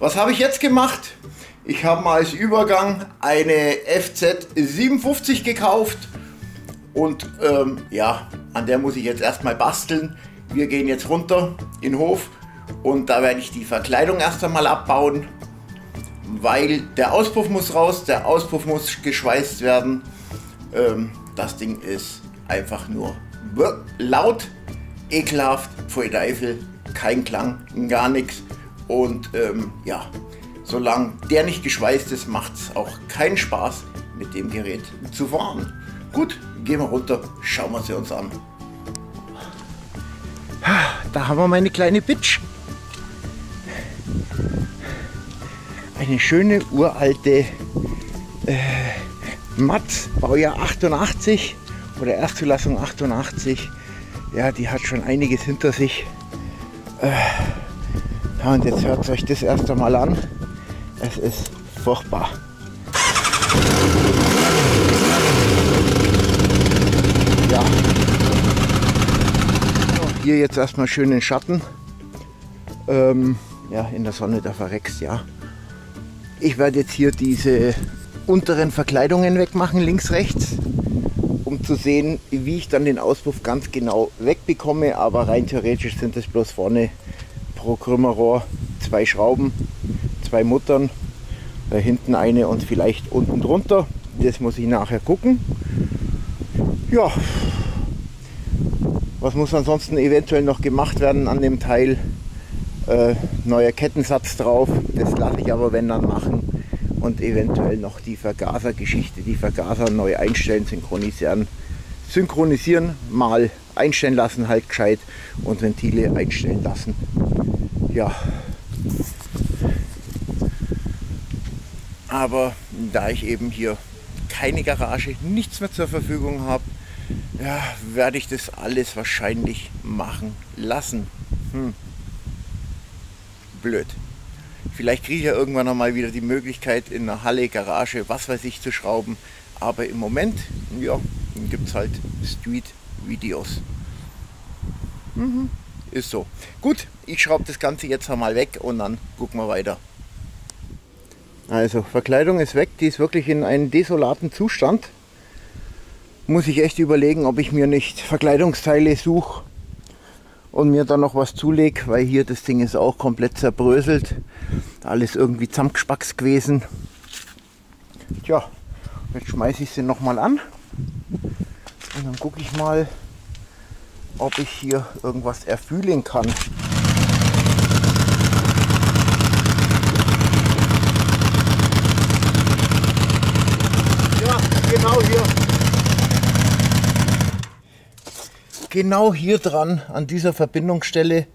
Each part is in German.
Was habe ich jetzt gemacht? Ich habe mal als Übergang eine FZ 57 gekauft und ähm, ja, an der muss ich jetzt erstmal basteln. Wir gehen jetzt runter in den Hof und da werde ich die Verkleidung erst einmal abbauen, weil der Auspuff muss raus, der Auspuff muss geschweißt werden. Ähm, das Ding ist einfach nur laut, ekelhaft, voll Teufel, kein Klang, gar nichts. Und ähm, ja, solange der nicht geschweißt ist, macht es auch keinen Spaß, mit dem Gerät zu fahren. Gut, gehen wir runter, schauen wir sie uns an. Da haben wir meine kleine Bitch. Eine schöne uralte äh, Matz, Baujahr 88 oder Erstzulassung 88. Ja, die hat schon einiges hinter sich. Äh, ja, und jetzt hört euch das erst einmal an. Es ist furchtbar. Ja. Hier jetzt erstmal schön in Schatten. Ähm, ja, in der Sonne, da verreckst, ja. Ich werde jetzt hier diese unteren Verkleidungen wegmachen, links, rechts, um zu sehen, wie ich dann den Auspuff ganz genau wegbekomme. Aber rein theoretisch sind es bloß vorne pro Krümmerrohr zwei Schrauben, zwei Muttern, da hinten eine und vielleicht unten drunter. Das muss ich nachher gucken. Ja, was muss ansonsten eventuell noch gemacht werden an dem Teil? Äh, neuer Kettensatz drauf, das lasse ich aber wenn dann machen und eventuell noch die Vergasergeschichte, die Vergaser neu einstellen, synchronisieren, synchronisieren, mal einstellen lassen, halt gescheit und Ventile einstellen lassen ja. Aber da ich eben hier keine Garage, nichts mehr zur Verfügung habe, ja, werde ich das alles wahrscheinlich machen lassen. Hm. Blöd. Vielleicht kriege ich ja irgendwann noch mal wieder die Möglichkeit, in einer Halle, Garage, was weiß ich, zu schrauben. Aber im Moment, ja, gibt es halt Street-Videos. Mhm. Ist so. Gut, ich schraube das Ganze jetzt einmal weg und dann gucken wir weiter. Also, Verkleidung ist weg, die ist wirklich in einem desolaten Zustand. Muss ich echt überlegen, ob ich mir nicht Verkleidungsteile suche und mir dann noch was zulege, weil hier das Ding ist auch komplett zerbröselt. Alles irgendwie zusammengespackt gewesen. Tja, jetzt schmeiße ich sie nochmal an und dann gucke ich mal, ob ich hier irgendwas erfühlen kann. Ja, genau hier. Genau hier dran, an dieser Verbindungsstelle.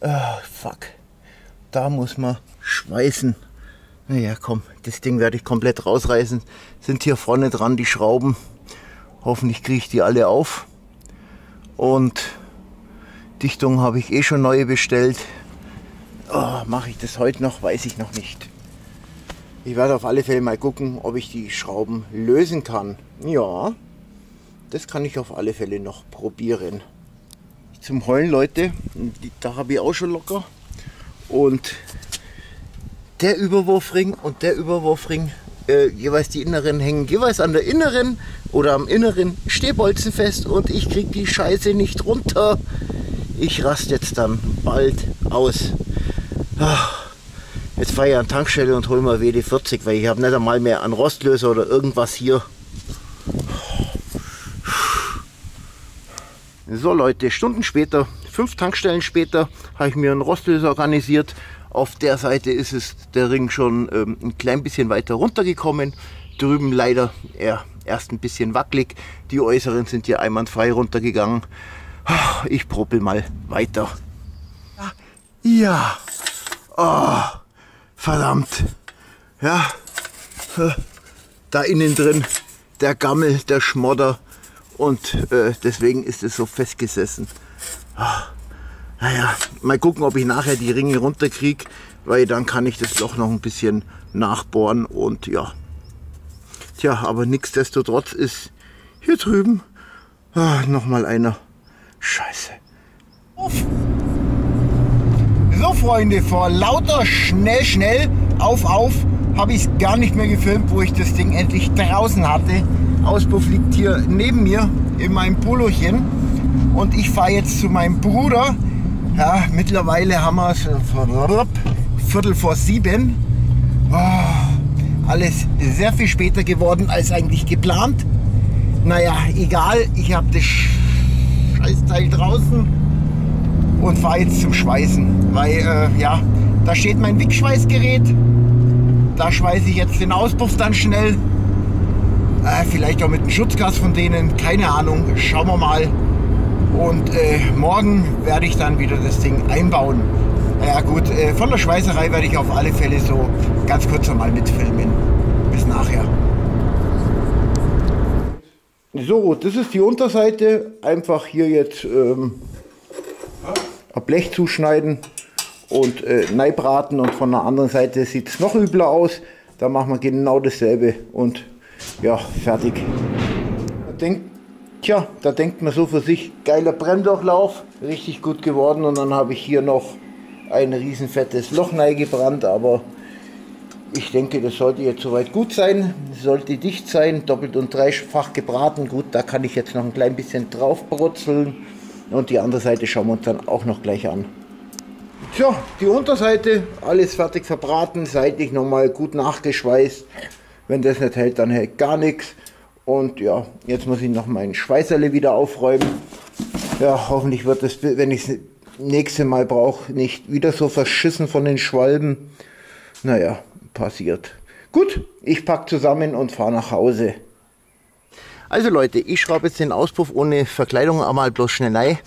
Oh, fuck. Da muss man schweißen. Naja, komm, das Ding werde ich komplett rausreißen. Sind hier vorne dran die Schrauben. Hoffentlich kriege ich die alle auf. Und Dichtung habe ich eh schon neue bestellt. Oh, Mache ich das heute noch? Weiß ich noch nicht. Ich werde auf alle Fälle mal gucken, ob ich die Schrauben lösen kann. Ja, das kann ich auf alle Fälle noch probieren. Zum Heulen, Leute, da habe ich auch schon locker. Und der Überwurfring und der Überwurfring, äh, jeweils die inneren hängen jeweils an der inneren oder am inneren Stehbolzen fest und ich krieg die Scheiße nicht runter. Ich raste jetzt dann bald aus. Jetzt fahre ich an Tankstelle und hole mal WD-40, weil ich habe nicht einmal mehr einen Rostlöser oder irgendwas hier. So Leute, Stunden später, fünf Tankstellen später, habe ich mir einen Rostlöser organisiert. Auf der Seite ist es der Ring schon ähm, ein klein bisschen weiter runtergekommen. Drüben leider eher erst ein bisschen wackelig. Die äußeren sind hier einwandfrei runtergegangen. Ich proppel mal weiter. Ja. Oh, verdammt. Ja. Da innen drin der Gammel, der Schmodder. Und äh, deswegen ist es so festgesessen. Naja, mal gucken, ob ich nachher die Ringe runterkriege, weil dann kann ich das Loch noch ein bisschen nachbohren und ja, Tja, aber nichtsdestotrotz ist hier drüben ah, nochmal einer. Scheiße. So Freunde, vor lauter schnell, schnell, auf, auf, habe ich es gar nicht mehr gefilmt, wo ich das Ding endlich draußen hatte. Auspuff liegt hier neben mir in meinem Polochen und ich fahre jetzt zu meinem Bruder. Ja, mittlerweile haben wir es Viertel vor sieben. Oh, alles sehr viel später geworden als eigentlich geplant. Naja, egal, ich habe das Scheißteil draußen und fahre jetzt zum Schweißen, weil äh, ja, da steht mein Wickschweißgerät. Da schweiße ich jetzt den Auspuff dann schnell. Äh, vielleicht auch mit einem Schutzgas von denen, keine Ahnung, schauen wir mal. Und äh, morgen werde ich dann wieder das Ding einbauen. Ja gut, äh, von der Schweißerei werde ich auf alle Fälle so ganz kurz einmal mitfilmen. Bis nachher. So, das ist die Unterseite. Einfach hier jetzt ähm, ein Blech zuschneiden und äh, neibraten und von der anderen Seite sieht es noch übler aus. Da machen wir genau dasselbe und ja, fertig. Denkt, tja, da denkt man so für sich, geiler Brenndurchlauf, richtig gut geworden und dann habe ich hier noch ein riesen fettes Loch gebrannt, aber ich denke, das sollte jetzt soweit gut sein, sollte dicht sein, doppelt und dreifach gebraten. Gut, da kann ich jetzt noch ein klein bisschen drauf brutzeln und die andere Seite schauen wir uns dann auch noch gleich an. Tja, die Unterseite, alles fertig verbraten, seitlich nochmal gut nachgeschweißt. Wenn das nicht hält, dann hält gar nichts. Und ja, jetzt muss ich noch mein Schweißerle wieder aufräumen. Ja, hoffentlich wird es, wenn ich es nächste Mal brauche, nicht wieder so verschissen von den Schwalben. Naja, passiert. Gut, ich packe zusammen und fahre nach Hause. Also Leute, ich schraube jetzt den Auspuff ohne Verkleidung einmal bloß schnell rein.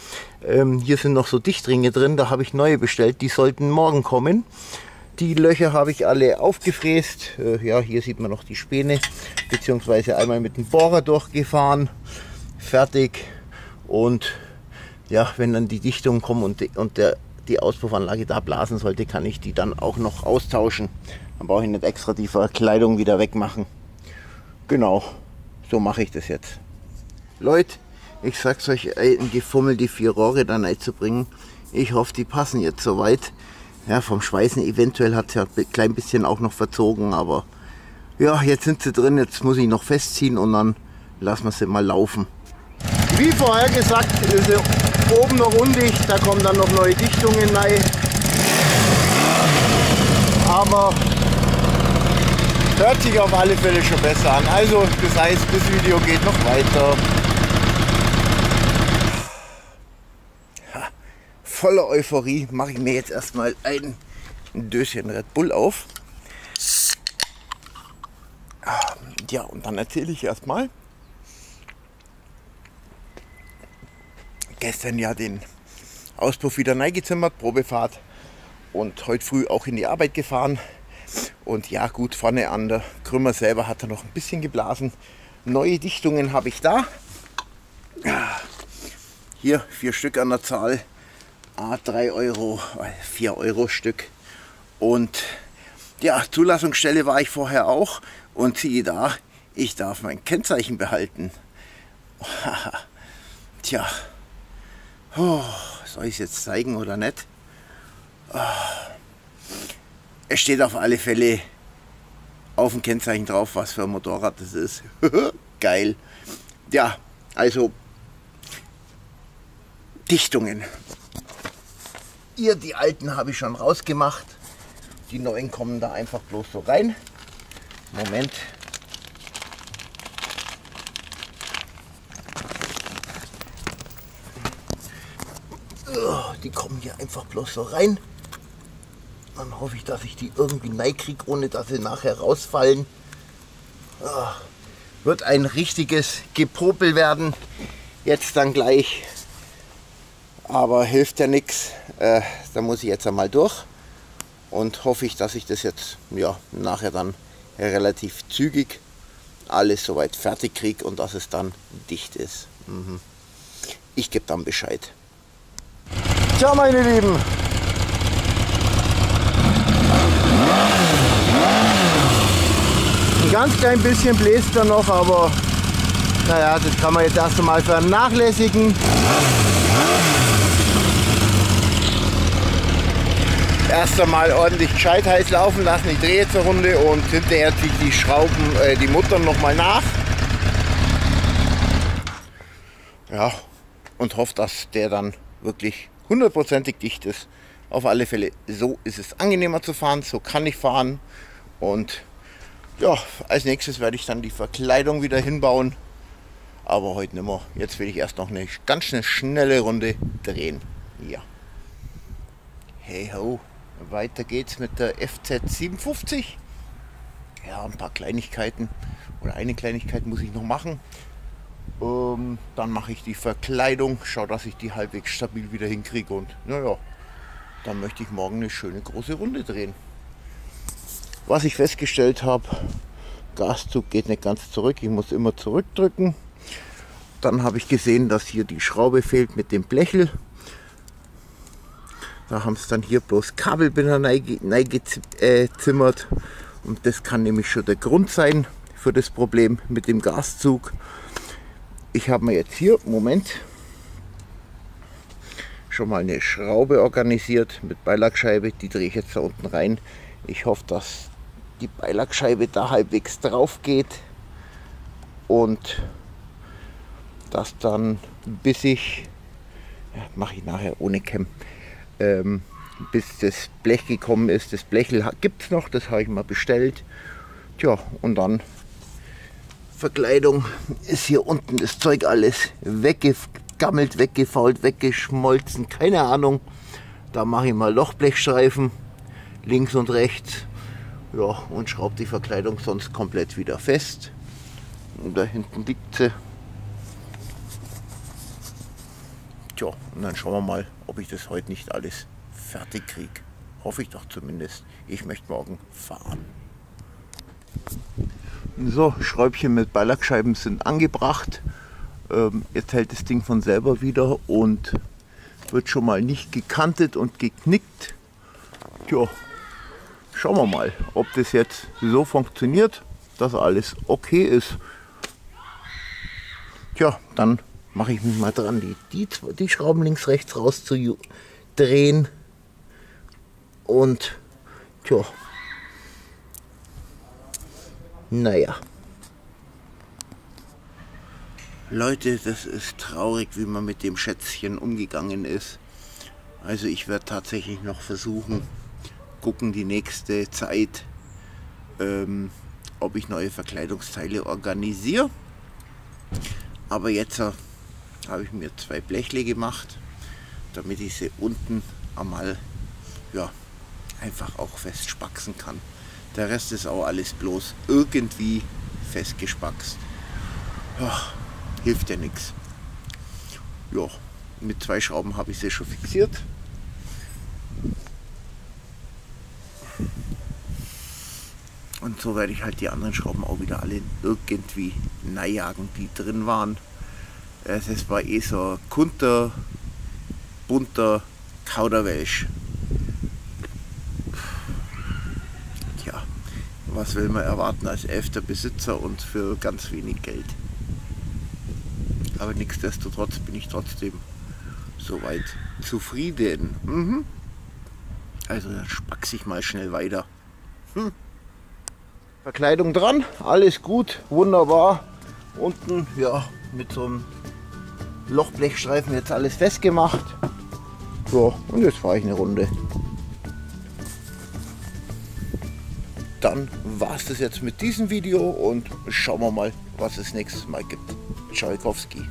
Ähm, hier sind noch so Dichtringe drin, da habe ich neue bestellt, die sollten morgen kommen. Die Löcher habe ich alle aufgefräst. Äh, ja, hier sieht man noch die Späne, beziehungsweise einmal mit dem Bohrer durchgefahren. Fertig. Und ja, wenn dann die Dichtungen kommen und, die, und der, die Auspuffanlage da blasen sollte, kann ich die dann auch noch austauschen. Dann brauche ich nicht extra die Verkleidung wieder wegmachen. Genau. So mache ich das jetzt. Leute, ich sag's euch, ein Gefummel, die vier Rohre da reinzubringen. Ich hoffe, die passen jetzt soweit. Ja, vom Schweißen eventuell hat es ja ein klein bisschen auch noch verzogen, aber ja, jetzt sind sie drin, jetzt muss ich noch festziehen und dann lassen wir sie mal laufen. Wie vorher gesagt, ist sie oben noch undicht, da kommen dann noch neue Dichtungen rein. Aber Hört sich auf alle Fälle schon besser an. Also, das heißt, das Video geht noch weiter. Voller Euphorie mache ich mir jetzt erstmal ein Döschen Red Bull auf. Ja, und dann erzähle ich erstmal. Gestern ja den Auspuff wieder neigezimmert, Probefahrt und heute früh auch in die Arbeit gefahren. Und ja, gut, vorne an der Krümmer selber hat er noch ein bisschen geblasen. Neue Dichtungen habe ich da. Hier vier Stück an der Zahl. A 3 Euro, 4 Euro Stück. Und ja, Zulassungsstelle war ich vorher auch. Und siehe da, ich darf mein Kennzeichen behalten. Tja, oh, soll ich es jetzt zeigen oder nicht? Oh. Es steht auf alle Fälle auf dem Kennzeichen drauf, was für ein Motorrad das ist. Geil. Ja, also Dichtungen. Ihr, die alten habe ich schon rausgemacht. Die neuen kommen da einfach bloß so rein. Moment. Die kommen hier einfach bloß so rein. Dann hoffe ich, dass ich die irgendwie kriege, ohne dass sie nachher rausfallen. Ah, wird ein richtiges Gepopel werden. Jetzt dann gleich. Aber hilft ja nichts. Äh, da muss ich jetzt einmal durch. Und hoffe ich, dass ich das jetzt ja, nachher dann relativ zügig alles soweit fertig kriege und dass es dann dicht ist. Mhm. Ich gebe dann Bescheid. Ciao meine Lieben. Ein ganz klein bisschen bläst er noch, aber naja, das kann man jetzt erst einmal vernachlässigen. Erst einmal ordentlich gescheit heiß laufen lassen. Ich drehe jetzt eine Runde und hinterher ziehe ich die Schrauben, äh, die Muttern nochmal nach. Ja, und hoffe, dass der dann wirklich hundertprozentig dicht ist. Auf alle Fälle, so ist es angenehmer zu fahren, so kann ich fahren. Und ja, als nächstes werde ich dann die Verkleidung wieder hinbauen. Aber heute nicht mehr. Jetzt will ich erst noch eine ganz schnelle Runde drehen. Ja. Hey ho, weiter geht's mit der FZ57. Ja, ein paar Kleinigkeiten oder eine Kleinigkeit muss ich noch machen. Ähm, dann mache ich die Verkleidung, schaue, dass ich die halbwegs stabil wieder hinkriege und naja, dann möchte ich morgen eine schöne große Runde drehen. Was ich festgestellt habe, Gaszug geht nicht ganz zurück, ich muss immer zurückdrücken. Dann habe ich gesehen, dass hier die Schraube fehlt mit dem Blechel. Da haben es dann hier bloß Kabelbinder neigezimmert. Und das kann nämlich schon der Grund sein für das Problem mit dem Gaszug. Ich habe mir jetzt hier, Moment, schon mal eine Schraube organisiert mit Beilagscheibe. Die drehe ich jetzt da unten rein. Ich hoffe, dass die Beilagscheibe da halbwegs drauf geht und dass dann bis ich, ja, mache ich nachher ohne Cam, ähm, bis das Blech gekommen ist. Das Blechel gibt es noch, das habe ich mal bestellt. Tja, und dann Verkleidung ist hier unten das Zeug alles weggegammelt, weggefault, weggeschmolzen, keine Ahnung. Da mache ich mal Lochblechstreifen links und rechts ja, und schraube die Verkleidung sonst komplett wieder fest. Und da hinten liegt sie. Tja, und dann schauen wir mal, ob ich das heute nicht alles fertig kriege. Hoffe ich doch zumindest. Ich möchte morgen fahren. So, Schräubchen mit Beilackscheiben sind angebracht. Ähm, jetzt hält das Ding von selber wieder und wird schon mal nicht gekantet und geknickt. Tja, schauen wir mal, ob das jetzt so funktioniert, dass alles okay ist. Tja, dann mache ich mich mal dran, die, die, die Schrauben links, rechts raus zu drehen. Und tja, naja. Leute, das ist traurig, wie man mit dem Schätzchen umgegangen ist. Also ich werde tatsächlich noch versuchen, gucken die nächste Zeit, ähm, ob ich neue Verkleidungsteile organisiere. Aber jetzt äh, habe ich mir zwei Blechle gemacht, damit ich sie unten einmal ja, einfach auch festspaxen kann. Der Rest ist auch alles bloß irgendwie festgespackst. Ja, hilft ja nichts. Ja, mit zwei Schrauben habe ich sie schon fixiert. Und so werde ich halt die anderen Schrauben auch wieder alle irgendwie jagen, die drin waren. Es war eh so kunter, bunter Kauderwelsch. was will man erwarten als elfter Besitzer und für ganz wenig Geld. Aber nichtsdestotrotz bin ich trotzdem soweit zufrieden. Mhm. Also dann spax ich mal schnell weiter. Hm. Verkleidung dran, alles gut, wunderbar. Unten, ja, mit so einem Lochblechstreifen jetzt alles festgemacht. So, und jetzt fahre ich eine Runde. dann war es das jetzt mit diesem Video und schauen wir mal, was es nächstes Mal gibt. Tschaikowski.